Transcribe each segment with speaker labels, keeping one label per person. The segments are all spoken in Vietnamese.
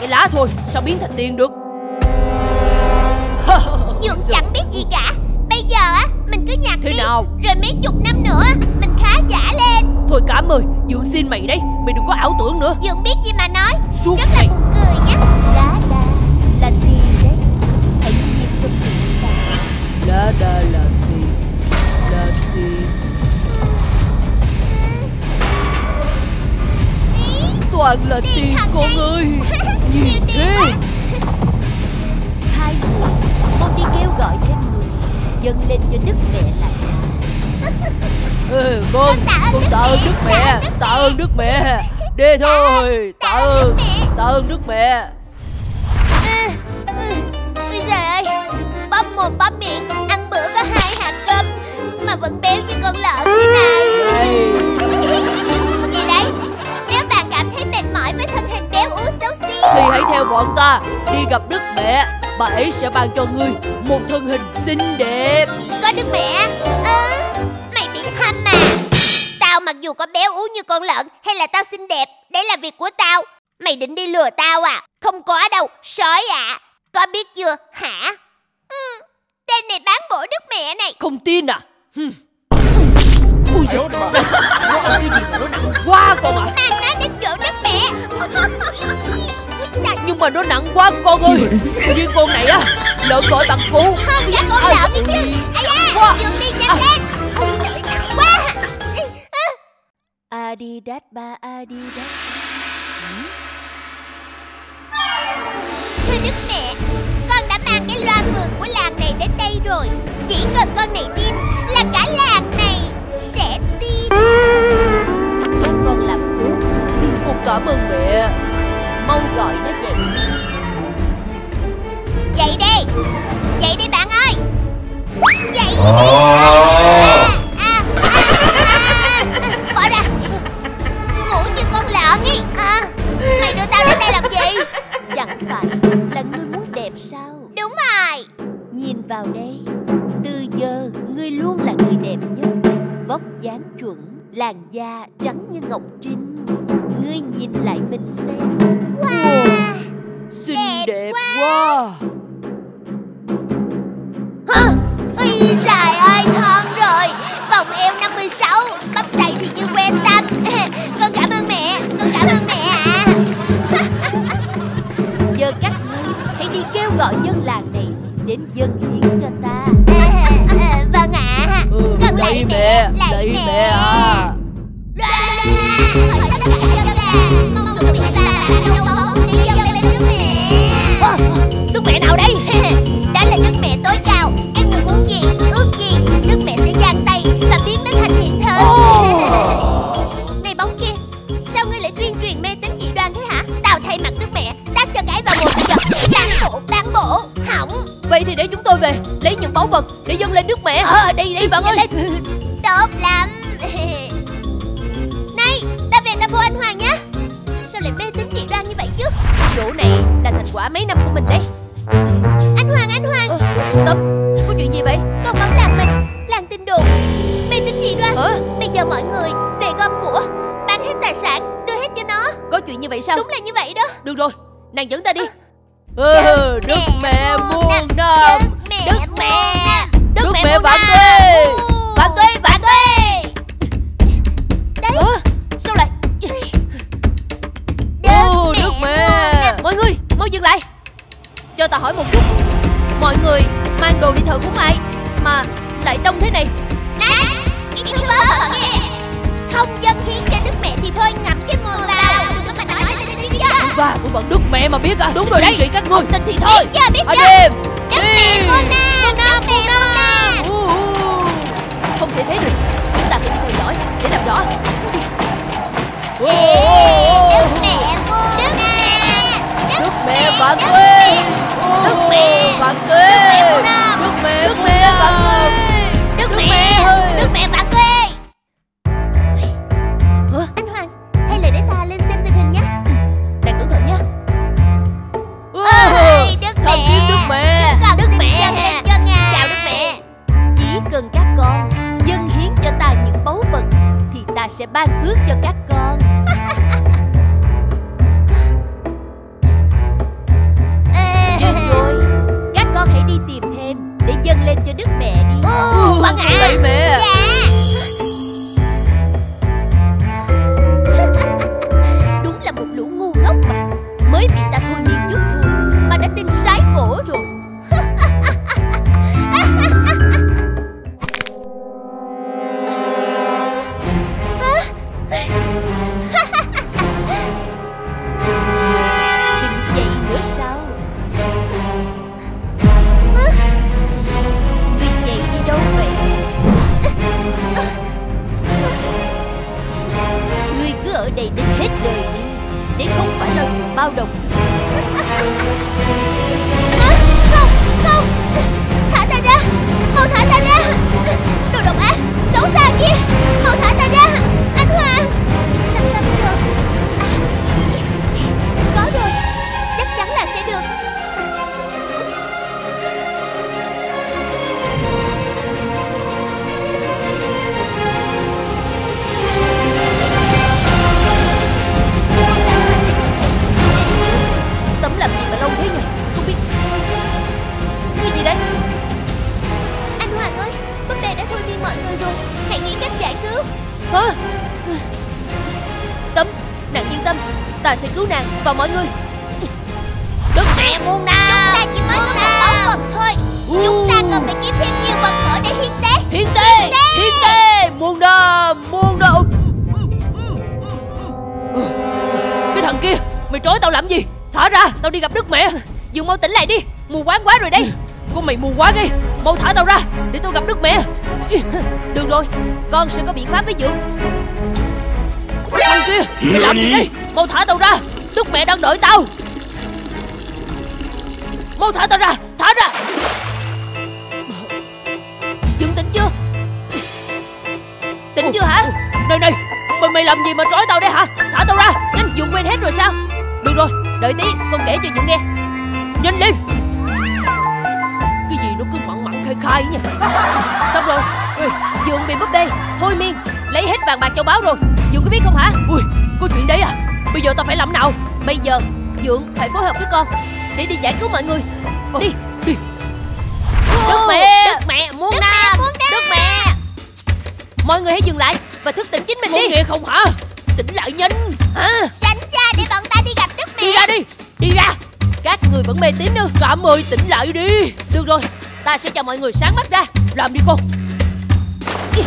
Speaker 1: cái lá thôi Sao biến thành tiền được?
Speaker 2: Dượng chẳng biết gì cả. Bây giờ á mình cứ nhặt
Speaker 1: Thế
Speaker 2: đi.
Speaker 1: nào?
Speaker 2: Rồi mấy chục năm nữa Mình khá giả lên.
Speaker 1: Thôi cảm ơn Dượng xin mày đấy Mày đừng có ảo tưởng nữa.
Speaker 2: Dượng biết gì mà nói.
Speaker 1: Suốt
Speaker 2: Rất là
Speaker 1: ngày
Speaker 2: buồn
Speaker 1: Toàn là tiền
Speaker 2: thật
Speaker 1: con
Speaker 2: đấy.
Speaker 1: ơi
Speaker 2: Nhiều
Speaker 1: Nhiều
Speaker 2: tiền
Speaker 1: thế.
Speaker 2: Hai người Con đi kêu gọi thêm người Dâng lên cho đức mẹ là
Speaker 1: ừ, Vâng
Speaker 2: Con tạ ơn
Speaker 1: Con
Speaker 2: Đức
Speaker 1: tạ ơn
Speaker 2: Mẹ,
Speaker 1: Đức
Speaker 2: tạ
Speaker 1: mẹ
Speaker 2: ơn Đức
Speaker 1: Tạ
Speaker 2: Mẹ.
Speaker 1: ơn Đức mẹ Đi thôi Tạ
Speaker 2: ơn.
Speaker 1: Tạ ơn Đức mẹ
Speaker 2: Bây giờ ơi Bóp mồm bóp miệng Ăn bữa có hai hạt cơm Mà vẫn béo như con lợn thế này
Speaker 1: bọn ta Đi gặp Đức mẹ. Bà ấy sẽ ban cho ngươi Một thân hình xinh đẹp.
Speaker 2: Có đức mẹ? Ơ Mày bị hâm à Tao mặc dù có béo ú như con lợn Hay là tao xinh đẹp Đấy là việc của tao. Mày định đi lừa tao à? Không có đâu Sói ạ. Có biết chưa? Hả? Ừ, Tên này bán bổ đức mẹ này.
Speaker 1: Không tin à? Hừm. Ui giời. Này Nó ăn cái gì mà nó nặng quá con à
Speaker 2: Mang nó đến chỗ đức mẹ
Speaker 1: Nhưng mà nó nặng quá con ơi. Riêng con này á Lợn gọi bằng cú
Speaker 2: Hơn cả con
Speaker 1: Ai
Speaker 2: lợn ấy
Speaker 1: ui.
Speaker 2: chứ Ây da
Speaker 1: Quá.
Speaker 2: Dừng đi nhanh
Speaker 1: À.
Speaker 2: lên Ôi trời nặng quá. Adidas ba Adidas. Thưa đức mẹ Con đã mang cái loa phường của làng này đến đây rồi. Chỉ cần con này tin Là cả làng này sẽ tin. Các con làm tốt.
Speaker 1: Con cảm ơn mẹ
Speaker 2: Mau gọi nó dậy Dậy đi. Dậy đi bạn ơi. Dậy đi. À, à, à, à, Bỏ ra. Ngủ như con lợn ý à, Mày đưa tao đến đây làm gì? Chẳng phải là ngươi muốn đẹp sao? Đúng rồi. Nhìn vào đây Từ giờ ngươi luôn là người đẹp nhất. Vóc dáng chuẩn Làn da trắng như ngọc trinh. Ngươi nhìn lại mình xem Wow
Speaker 1: Xinh
Speaker 2: Đẹp
Speaker 1: đẹp quá
Speaker 2: Hả? Ý dài ơi thon rồi Vòng eo 56 Bắp tay thì như quen tăm Con cảm ơn mẹ Con cảm ơn mẹ ạ Giờ các ngươi Hãy đi kêu gọi dân làng này Đến dân hiến cho ta Vâng ạ
Speaker 1: ừ,
Speaker 2: Con
Speaker 1: lấy
Speaker 2: mẹ Lấy
Speaker 1: mẹ
Speaker 2: mẹ, lạy
Speaker 1: Lạy
Speaker 2: mẹ.
Speaker 1: mẹ à chuyện như vậy sao?
Speaker 2: Đúng là như vậy đó.
Speaker 1: Được rồi Nàng dẫn ta đi. Ừ, Đức mẹ muôn năm.
Speaker 2: Đức mẹ
Speaker 1: Đức mẹ vạn tuế. Vạn tuế vạn tuế.
Speaker 2: Đấy.
Speaker 1: Hả? Sao lại?
Speaker 2: Đức
Speaker 1: mẹ. Mọi người mau dừng lại. Cho ta hỏi một chút. Mọi người mang đồ đi thờ cúng ai Mà lại đông thế này?
Speaker 2: Nè Cái bớ kìa Không dân hiến cho đức mẹ thì thôi ngậm cái đi
Speaker 1: Và của bọn Đức mẹ mà biết à? Đúng rồi đấy. trị các người tin thì thôi.
Speaker 2: Biết chưa biết
Speaker 1: Ở
Speaker 2: chưa?
Speaker 1: đêm.
Speaker 2: Đức mẹ Đức mẹ
Speaker 1: u. Không thể thế được. Chúng ta phải đi theo dõi. Để làm rõ. Ô, sẽ ban phước cho các đồng
Speaker 2: Ta sẽ cứu
Speaker 1: nàng và mọi người. Đức mẹ muôn
Speaker 2: Chúng ta chỉ mới có một báu vật thôi. Chúng ta cần phải kiếm thêm nhiều vật nữa để hiến tế.
Speaker 1: Hiến tế Hiến tế. Muôn đơ Muôn đơ Cái thằng kia Mày trói tao làm gì? Thả ra Tao đi gặp Đức mẹ. Dương mau tỉnh lại đi. Mù quáng quá rồi đây Con mày mù quá đi Mau thả tao ra Để tao gặp Đức mẹ. Được rồi Con sẽ có biện pháp với Dượng Thằng kia Mày làm gì đây? Mau thả tao ra Đức mẹ đang đợi tao. Mau thả tao ra Thả ra. Dượng tỉnh chưa? Tỉnh chưa hả? Này này Mày mày làm gì mà trói tao đây hả? Thả tao ra Nhanh Dượng quên hết rồi sao? Được rồi Đợi tí Con kể cho Dượng nghe. Nhanh lên. Cái gì nó cứ mặn mặn khai khai nha Xong rồi Dượng bị búp bê. Thôi miên Lấy hết vàng bạc châu báu rồi Dượng có biết không hả? Ui Có chuyện đấy à? Bây giờ tao phải làm nào? Bây giờ Dượng phải phối hợp với con Để đi giải cứu mọi người. Đi Đi. Đức mẹ! Đức mẹ muốn
Speaker 2: Đức
Speaker 1: nam
Speaker 2: mẹ, nam.
Speaker 1: Đức mẹ. Mọi người hãy dừng lại Và thức tỉnh chính mình đi. nghe không hả? Tỉnh lại nhanh. Hả?
Speaker 2: Tránh ra để bọn ta đi gặp Đức mẹ.
Speaker 1: Đi ra đi Đi ra. Các người vẫn mê tín nữa. Cảm ơi tỉnh lại đi. Được rồi Ta sẽ cho mọi người sáng mắt ra. Làm đi ý.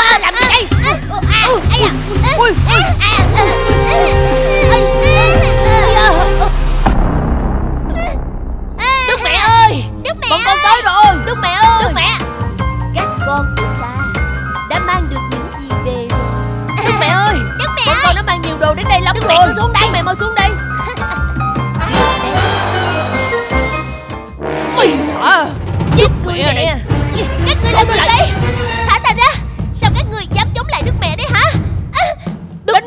Speaker 2: À, Làm gì đây?
Speaker 1: Ui. Đức mẹ ơi.
Speaker 2: Đức mẹ
Speaker 1: Bọn con tới rồi. Đức mẹ ơi.
Speaker 2: Đức mẹ.
Speaker 1: Các con của ta Đã mang được những gì về rồi. Đức mẹ ơi.
Speaker 2: Đức mẹ
Speaker 1: Bọn con đã mang nhiều đồ đến đây lắm
Speaker 2: Đức
Speaker 1: rồi
Speaker 2: mẹ xuống đây.
Speaker 1: Đức mẹ mau xuống đây. Hả Giết người
Speaker 2: mẹ
Speaker 1: nè.
Speaker 2: Các ngươi làm gì đây? Thả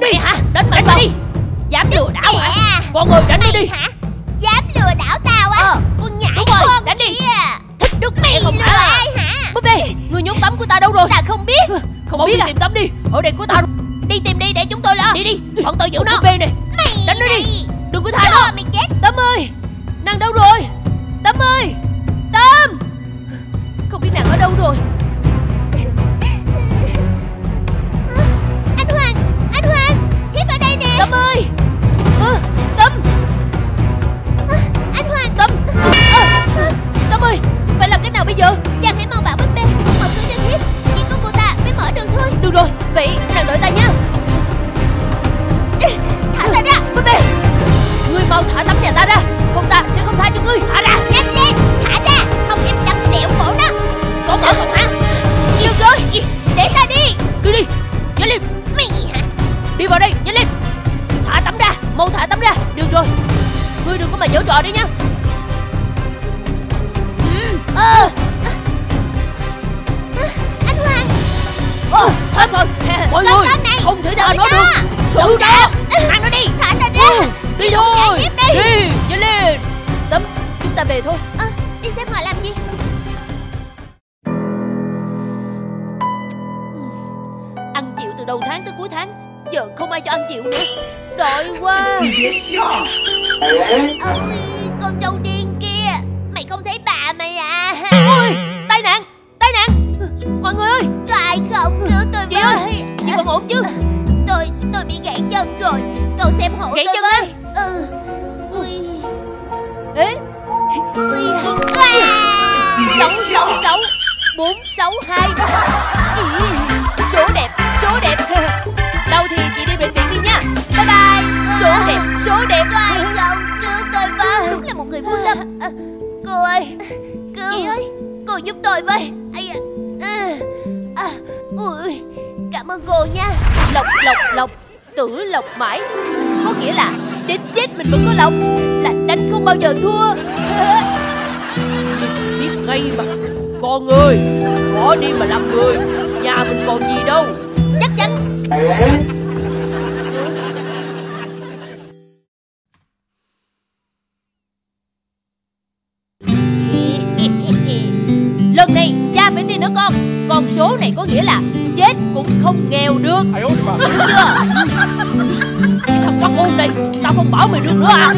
Speaker 1: đi. Hả? Đánh mạnh vào đi. Dám lừa đảo hả?
Speaker 2: Mẹ.
Speaker 1: Con ơi đánh đi đi.
Speaker 2: hả? Dám lừa đảo tao á?
Speaker 1: Ờ,
Speaker 2: Con nhảy
Speaker 1: đúng rồi,
Speaker 2: con
Speaker 1: đánh đi. Thích Đức mẹ không
Speaker 2: lừa ai hả?
Speaker 1: Búp bê Người nhúng tắm của ta đâu rồi?
Speaker 2: Ta không biết.
Speaker 1: Không biết đi tìm tắm đi. Ở đây của ta
Speaker 2: Đi tìm đi để chúng tôi lo.
Speaker 1: Đi đi. Bọn tôi giữ nó. Búp bê này.
Speaker 2: Mày
Speaker 1: Đánh nó đi. Đừng có tha nó.
Speaker 2: mày chết.
Speaker 1: Tâm ơi Nàng đâu rồi? Tâm ơi Tâm Không biết nàng ở đâu rồi
Speaker 2: Thiếp ở đây nè.
Speaker 1: Tâm ơi. Ờ, Tâm.
Speaker 2: Anh Hoàng.
Speaker 1: Tâm. Ờ, Tâm ơi Phải làm cách nào bây giờ?
Speaker 2: Chàng hãy mau bảo búp bê. Mở cửa cho thiếp Chỉ có cô ta mới mở được thôi.
Speaker 1: Được rồi từ đầu tháng tới cuối tháng Giờ không ai cho ăn chịu nữa. Đợi quá.
Speaker 2: À, Con trâu điên kia. Mày không thấy bà mày à?
Speaker 1: Ôi tai nạn tai nạn. Mọi người ơi.
Speaker 2: Lại không nữa tôi
Speaker 1: Chị ơi
Speaker 2: với...
Speaker 1: chị còn ổn chứ?
Speaker 2: Tôi tôi bị gãy chân rồi. Cậu xem hộ
Speaker 1: gãy
Speaker 2: tôi
Speaker 1: chân
Speaker 2: với. À? Ừ. Ui.
Speaker 1: Ê.
Speaker 2: Ui. À.
Speaker 1: Sáu sáu sáu. Bốn sáu hai số đẹp số đẹp. Đâu thì chị đi bệnh viện đi nha. Bye bye. Số đẹp số đẹp.
Speaker 2: Có ai không cứu tôi với.
Speaker 1: Đúng là một người vô tâm.
Speaker 2: Cô ơi Cứu.
Speaker 1: Chị ơi.
Speaker 2: Cô giúp tôi với. Ây da. à, à, Ui Cảm ơn cô nha.
Speaker 1: Lộc lộc lộc. Tử lộc mãi. Có nghĩa là đến chết mình vẫn có lộc. Là đánh không bao giờ thua. Biết ngay mà. Con ơi bỏ đi mà làm người nhà mình còn gì đâu. Chắc chắn. Lần này cha phải tin nữa con. Con số này có nghĩa là chết cũng không nghèo được. Chưa? Cái thằng quắc ôn này tao không bỏ mày được nữa à?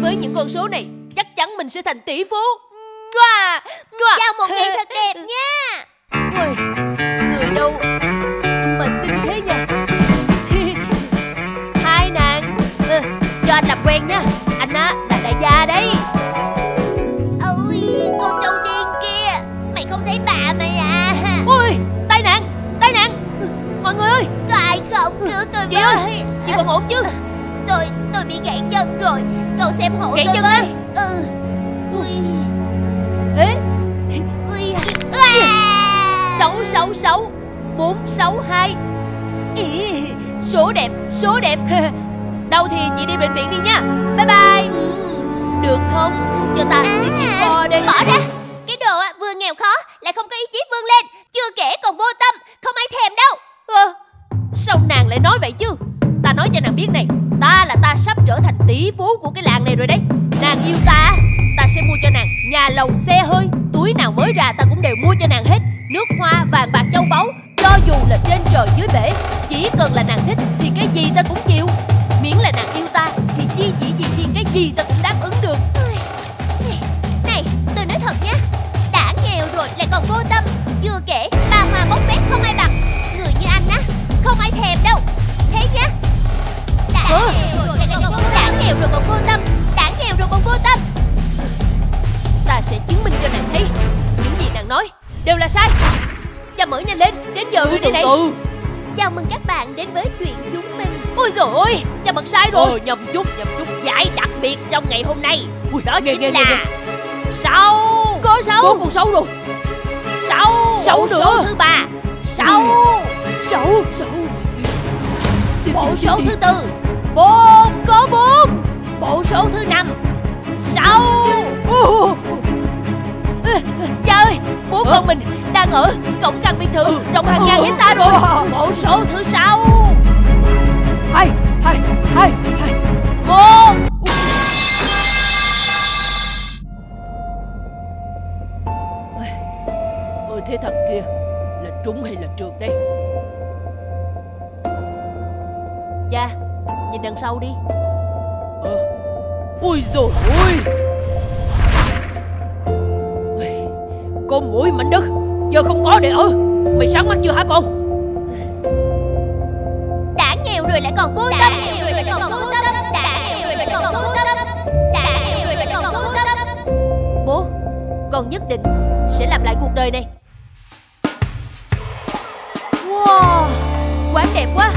Speaker 1: Với những con số này chắc chắn mình sẽ thành tỷ phú.
Speaker 2: Chào một ngày thật đẹp nha.
Speaker 1: Ôi. Anh làm quen nha. Anh á là đại gia đấy.
Speaker 2: Ôi con trâu điên kia. Mày không thấy bà mày à?
Speaker 1: Ôi tai nạn Tai nạn. Mọi người ơi.
Speaker 2: Ai không cứu tôi
Speaker 1: Chị ơi Chị còn ổn chứ?
Speaker 2: Tôi tôi bị gãy chân rồi. Cậu xem hộ
Speaker 1: Gãy
Speaker 2: tôi
Speaker 1: chân
Speaker 2: với? Ừ. Ui.
Speaker 1: Ê.
Speaker 2: Ui à.
Speaker 1: 666 462 Ý, Số đẹp, số đẹp Đâu thì chị đi bệnh viện đi nha. Bye bye. Ừ, Được không? Cho ta xin
Speaker 2: À,
Speaker 1: đi kho đây.
Speaker 2: Bỏ ra. Cái đồ vừa nghèo khó Lại không có ý chí vươn lên. Chưa kể còn vô tâm Không ai thèm đâu.
Speaker 1: Ơ, Sao nàng lại nói vậy chứ? Ta nói cho nàng biết này Ta là ta sắp trở thành tỷ phú của cái làng này rồi đấy. Nàng yêu ta Ta sẽ mua cho nàng nhà lầu xe hơi Túi nào mới ra ta cũng đều mua cho nàng hết. Nước hoa, vàng bạc châu báu Cho dù là trên trời dưới bể Chỉ cần là nàng thích Thì cái gì ta cũng chịu Miễn là nàng yêu ta Thì chi chỉ gì gì cái gì ta cũng đáp ứng được.
Speaker 2: Này tôi nói thật nhé Đã nghèo rồi lại còn vô tâm. Chưa kể bà hoa bốc phét không ai bằng. Người như anh á Không ai thèm đâu. Thế nhá Đã nghèo rồi lại còn vô Đã nghèo rồi còn vô tâm. Đã nghèo rồi còn vô tâm.
Speaker 1: Ta sẽ chứng minh cho nàng thấy Những gì nàng nói. Đều là sai. Cha mở nhanh lên Đến giờ rồi đây. này
Speaker 2: Chào mừng các bạn đến với chuyện mình
Speaker 1: Ôi Cha bật sai rồi. Ờ nhầm chút nhầm chút. Giải đặc biệt trong ngày hôm nay.
Speaker 2: Ui,
Speaker 1: Đó
Speaker 2: nghe,
Speaker 1: chính
Speaker 2: nghe,
Speaker 1: là
Speaker 2: nghe,
Speaker 1: Sáu. Có sáu. Có còn sáu rồi. Sáu.
Speaker 2: Sáu nữa.
Speaker 1: số thứ ba. Sáu. Sáu Sáu. Bộ số thứ tư. Bốn. Có bốn. Bộ số thứ năm. Sáu. Cha ơi Bố con mình đang ở cổng căn biệt thự Đồng hàng ngàn hecta rồi. Bộ số thứ sáu Hai Hai Hai Một Ôi thế thằng kia Là trúng hay là trượt đây? Cha Nhìn đằng sau đi. Ờ. Ui ôi. Ui, Con mũi mảnh đất Giờ không có để ở. Mày sáng mắt chưa hả con
Speaker 2: Rồi lại còn vô tâm. Đã nghèo rồi lại còn vô tâm. Đã nghèo rồi lại còn vô tâm. Đã nghèo rồi lại còn vô tâm.
Speaker 1: Bố Con nhất định sẽ làm lại cuộc đời này. Wow Quán đẹp quá.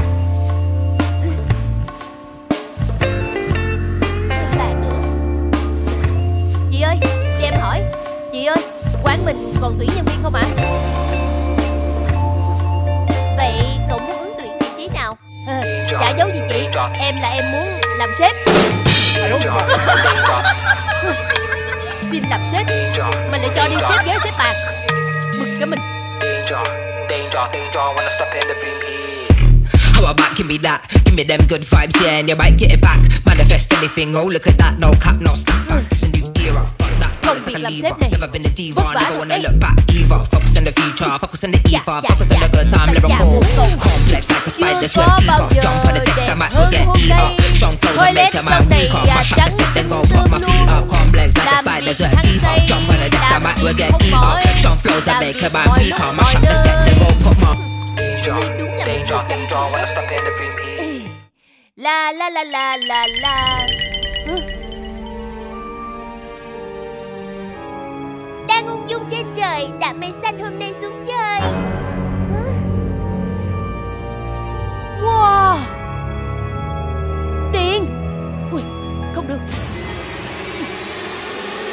Speaker 1: Chị ơi Cho em hỏi. Chị ơi Quán mình còn tuyển nhân viên không ạ? Vậy em là em muốn làm sếp xin làm sếp mình lại cho đi sếp ghế sếp bàn bực cái mình
Speaker 3: How about give me that? Give me them good vibes, yeah, and your bike get it back. Manifest anything, oh look at that, no cap, no snapback. It's a new era.
Speaker 1: Công việc làm sếp này
Speaker 3: Never been a diva,
Speaker 1: vất vả
Speaker 3: never
Speaker 1: thật
Speaker 3: wanna
Speaker 1: đấy.
Speaker 3: look back either. Focus on the future, focus on the
Speaker 1: Dạ,
Speaker 3: ether,
Speaker 1: dạ,
Speaker 3: focus on
Speaker 1: dạ.
Speaker 3: the good time,
Speaker 1: Dạ,
Speaker 3: lyrical.
Speaker 1: một câu.
Speaker 3: Complex like a spider, sweat fever. Jump on the decks, I might eat
Speaker 1: nay.
Speaker 3: up. Strong flows, I
Speaker 1: Toilet
Speaker 3: make your
Speaker 1: trong
Speaker 3: mind weak up. My shot then go put my feet up. Complex like a spider, sweat fever. Jump on the decks, I might eat up.
Speaker 1: mỏi.
Speaker 3: Strong flows, I
Speaker 1: Làm
Speaker 3: make
Speaker 1: việc
Speaker 3: your mind weak up. My shot then go put my
Speaker 4: Danger, danger, danger, when I in the.
Speaker 1: La la la la la la
Speaker 2: trời Đạm mây xanh hôm nay xuống chơi.
Speaker 1: Wow. Tiền Ui không được.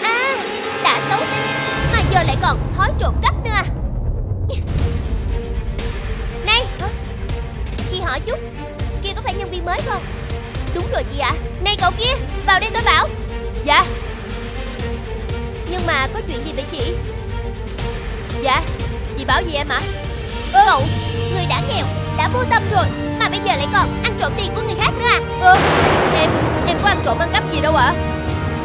Speaker 2: À đã xấu. Tính Mà giờ lại còn thói trộm cắp nữa. À Này Chị hỏi chút. Kia có phải nhân viên mới không? Đúng rồi chị ạ. Này cậu kia Vào đây tôi bảo.
Speaker 1: Dạ.
Speaker 2: Nhưng mà có chuyện gì vậy chị
Speaker 1: dạ Chị bảo gì em ạ
Speaker 2: Ơ, cậu, Người đã nghèo, Đã vô tâm rồi, Mà bây giờ lại còn ăn trộm tiền của người khác nữa à?
Speaker 1: Ừ. Em Em có ăn trộm ăn cắp gì đâu ạ?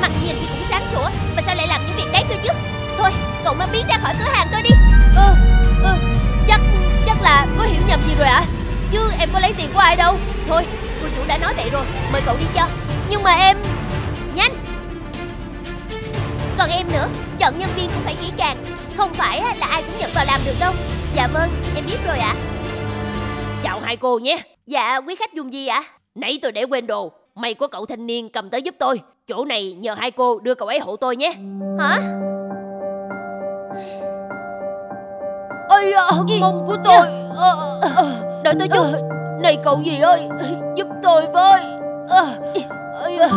Speaker 2: Mặt nhìn thì cũng sáng sủa, Mà sao lại làm những việc đấy cơ chứ? Thôi, cậu mau biến ra khỏi cửa hàng tôi đi.
Speaker 1: Ừ ừ Chắc Chắc là có hiểu nhầm gì rồi ạ? Chứ em có lấy tiền của ai đâu. Thôi, Cô chủ đã nói vậy rồi, Mời cậu đi cho. Nhưng mà em
Speaker 2: còn em nữa. Chọn nhân viên cũng phải kỹ càng. Không phải là ai cũng nhận vào làm được đâu. Dạ vâng em biết rồi ạ.
Speaker 1: Chào hai cô nhé.
Speaker 2: Dạ quý khách dùng gì ạ?
Speaker 1: Nãy tôi để quên đồ. May có cậu thanh niên cầm tới giúp tôi. Chỗ này nhờ hai cô đưa cậu ấy hộ tôi nhé.
Speaker 2: Hả?
Speaker 1: Ôi à, mông của tôi. Ờ, ờ, Đợi tôi chút. Này cậu gì ơi Giúp tôi với. Ờ, ôi à.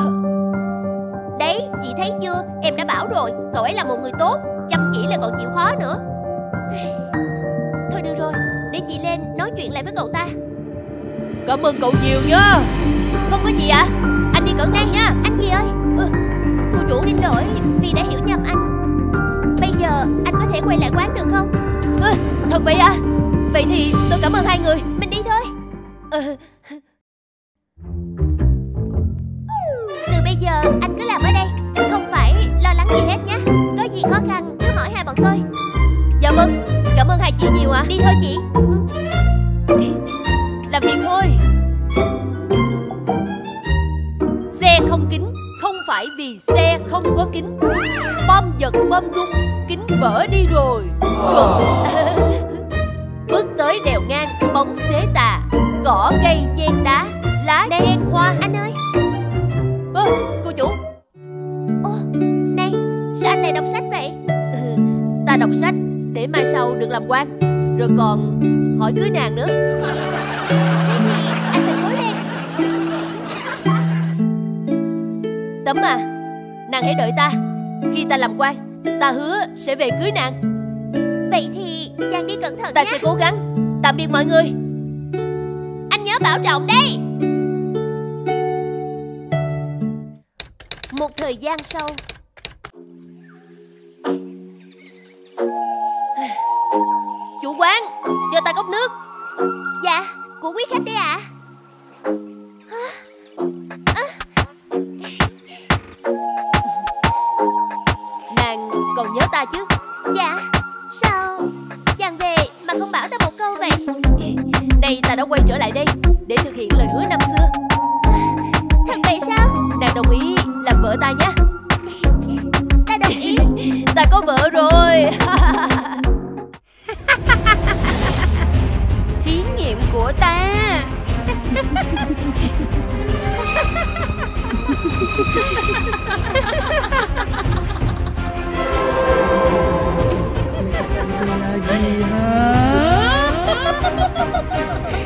Speaker 2: Đấy chị thấy chưa? Em đã bảo rồi Cậu ấy là một người tốt Chăm chỉ là còn chịu khó nữa. Thôi được rồi Để chị lên nói chuyện lại với cậu ta.
Speaker 1: Cảm ơn cậu nhiều nha. Không có gì ạ. Anh đi cẩn thận nha.
Speaker 2: Anh gì ơi? Ừ, Cô chủ xin lỗi vì đã hiểu nhầm anh. Bây giờ anh có thể quay lại quán được không?
Speaker 1: Ơ, Thật vậy à? Vậy thì tôi cảm ơn hai người.
Speaker 2: Mình đi thôi.
Speaker 1: Ờ,
Speaker 2: cứ làm ở đây Không phải lo lắng gì hết nhé. Có gì khó khăn cứ hỏi hai bọn tôi.
Speaker 1: Dạ vâng Cảm ơn hai chị nhiều ạ.
Speaker 2: Đi thôi chị. Ừ.
Speaker 1: Làm việc thôi. Xe không kính Không phải vì xe không có kính Bom giật bom rung Kính vỡ đi rồi. Chuẩn Bước tới đèo ngang Bóng xế tà Cỏ cây chen đá Lá chen hoa.
Speaker 2: Anh ơi.
Speaker 1: Ơ, Cô chủ
Speaker 2: Ô, Này sao anh lại đọc sách vậy?
Speaker 1: Ừ, Ta đọc sách Để mai sau được làm quan Rồi còn hỏi cưới nàng nữa.
Speaker 2: Thế thì anh phải cố lên.
Speaker 1: Tấm à Nàng hãy đợi ta. Khi ta làm quan Ta hứa sẽ về cưới nàng.
Speaker 2: Vậy thì Giang đi cẩn thận
Speaker 1: Ta
Speaker 2: nhé.
Speaker 1: sẽ cố gắng. Tạm biệt mọi người.
Speaker 2: Anh nhớ bảo trọng đấy
Speaker 1: Một thời gian sau. Chủ quán, Cho ta cốc nước.
Speaker 2: Dạ Của quý khách đấy ạ. À.
Speaker 1: Nàng còn nhớ ta chứ?
Speaker 2: Dạ. Sao? Chàng về mà không bảo ta một câu vậy?
Speaker 1: Nay ta đã quay trở lại đây Để thực hiện lời hứa năm xưa.
Speaker 2: Thật vậy sao?
Speaker 1: Nàng đồng ý vợ ta nhé.
Speaker 2: Ta đồng ý
Speaker 1: Ta có vợ rồi.
Speaker 5: Thí nghiệm của ta. Cơ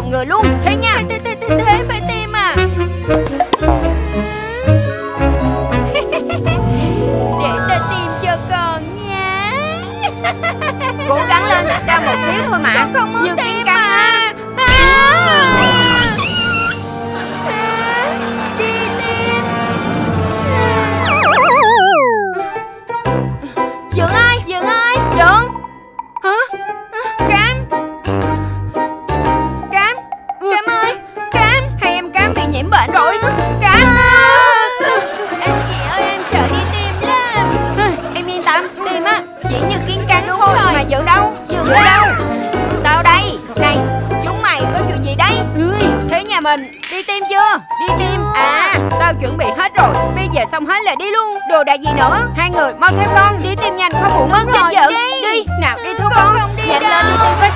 Speaker 5: phòng ngừa luôn Thế nha.